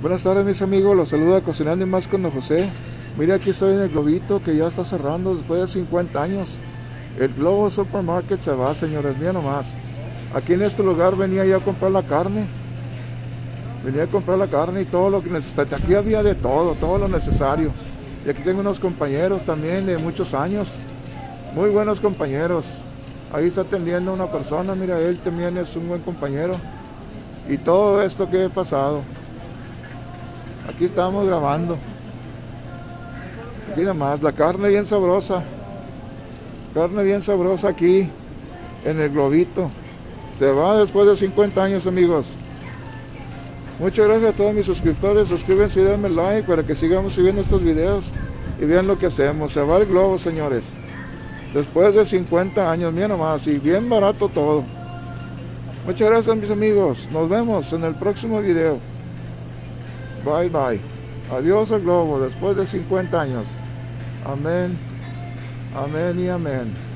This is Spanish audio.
Buenas tardes mis amigos, los saluda Cocinando y Más con don José. Mira aquí estoy en el globito que ya está cerrando después de 50 años. El Globo Supermarket se va, señores, mira nomás. Aquí en este lugar venía yo a comprar la carne. Venía a comprar la carne y todo lo que necesitaba. Aquí había de todo, todo lo necesario. Y aquí tengo unos compañeros también de muchos años. Muy buenos compañeros. Ahí está atendiendo una persona, mira, él también es un buen compañero. Y todo esto que he pasado. Aquí estamos grabando. Aquí más, la carne bien sabrosa. Carne bien sabrosa aquí en el globito. Se va después de 50 años, amigos. Muchas gracias a todos mis suscriptores. Suscríbanse y denme like para que sigamos subiendo estos videos y vean lo que hacemos. Se va el globo, señores. Después de 50 años, mira nomás, y bien barato todo. Muchas gracias, mis amigos. Nos vemos en el próximo video. Bye bye. Adiós al globo después de 50 años. Amén. Amén y amén.